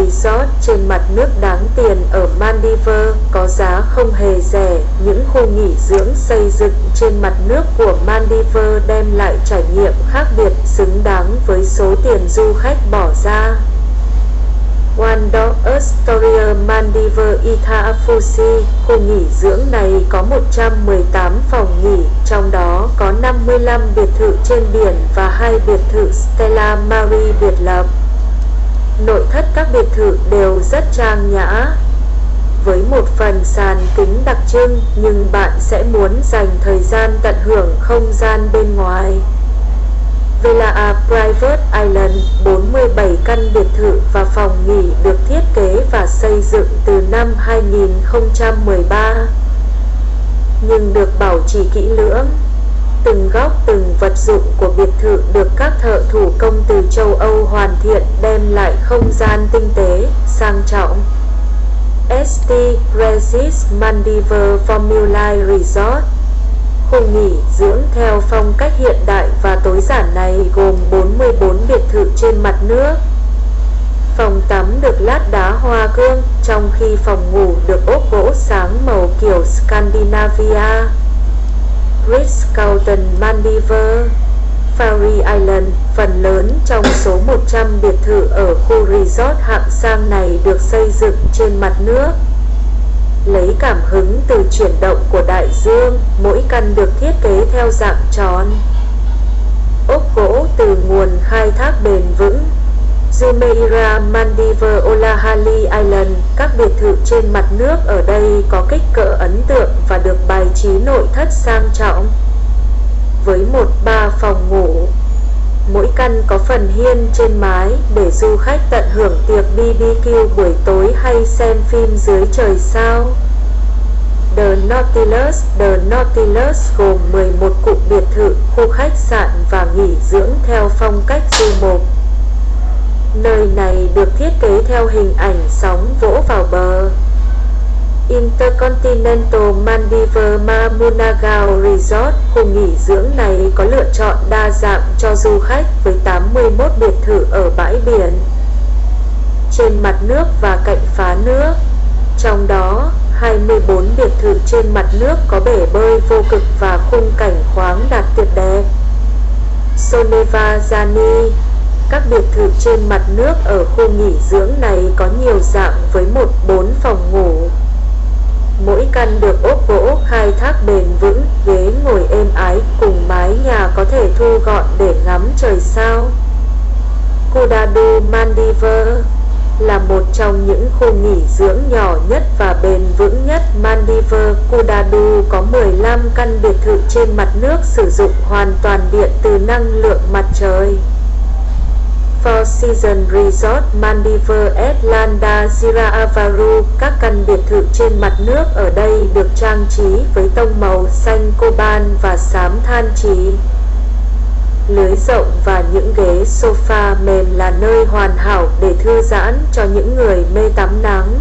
Resort trên mặt nước đáng tiền ở Maldives có giá không hề rẻ. Những khu nghỉ dưỡng xây dựng trên mặt nước của Maldives đem lại trải nghiệm khác biệt xứng đáng với số tiền du khách bỏ ra. Wando Astoria Maldives Ita Fusi Khu nghỉ dưỡng này có 118 phòng nghỉ, trong đó có 55 biệt thự trên biển và hai biệt thự Stella Maris biệt các biệt thự đều rất trang nhã, với một phần sàn kính đặc trưng nhưng bạn sẽ muốn dành thời gian tận hưởng không gian bên ngoài. Villa Private Island, 47 căn biệt thự và phòng nghỉ được thiết kế và xây dựng từ năm 2013, nhưng được bảo trì kỹ lưỡng. Từng góc từng vật dụng của biệt thự được các thợ thủ công từ châu Âu hoàn thiện đem lại không gian tinh tế, sang trọng. ST Regis Maldives Formula Resort Khu nghỉ dưỡng theo phong cách hiện đại và tối giản này gồm 44 biệt thự trên mặt nước. Phòng tắm được lát đá hoa cương, trong khi phòng ngủ được ốp gỗ sáng màu kiểu Scandinavia. Ritz-Carlton Maldives Fairy Island, phần lớn trong số 100 biệt thự ở khu resort hạng sang này được xây dựng trên mặt nước lấy cảm hứng từ chuyển động của đại dương, mỗi căn được thiết kế theo dạng tròn. Ốp gỗ từ nguồn khai thác bền vững. Jumeirah Maldives Olahali Island, các biệt thự trên mặt nước ở đây có kích cỡ ấn tượng và được bài trí nội thất sang trọng. Với một ba phòng ngủ, mỗi căn có phần hiên trên mái để du khách tận hưởng tiệc BBQ buổi tối hay xem phim dưới trời sao. The Nautilus The Nautilus gồm 11 cụm biệt thự, khu khách sạn và nghỉ dưỡng theo phong cách du mục. Nơi này được thiết kế theo hình ảnh sóng vỗ vào bờ. Intercontinental Maldives Mamunagao Resort Khu nghỉ dưỡng này có lựa chọn đa dạng cho du khách với 81 biệt thự ở bãi biển trên mặt nước và cạnh phá nước. Trong đó, 24 biệt thự trên mặt nước có bể bơi vô cực và khung cảnh khoáng đạt tuyệt đẹp. Soneva Jani Các biệt thự trên mặt nước ở khu nghỉ dưỡng này có nhiều dạng với một bốn phòng ngủ, Mỗi căn được ốp gỗ khai thác bền vững, ghế ngồi êm ái cùng mái nhà có thể thu gọn để ngắm trời sao. Kudadu Maldives là một trong những khu nghỉ dưỡng nhỏ nhất và bền vững nhất Maldives. Kudadu có 15 căn biệt thự trên mặt nước sử dụng hoàn toàn điện từ năng lượng mặt trời. Four Seasons Resort, Maldives, Atlanta Avaru Các căn biệt thự trên mặt nước ở đây được trang trí với tông màu xanh coban và xám than trí. Lưới rộng và những ghế sofa mềm là nơi hoàn hảo để thư giãn cho những người mê tắm nắng.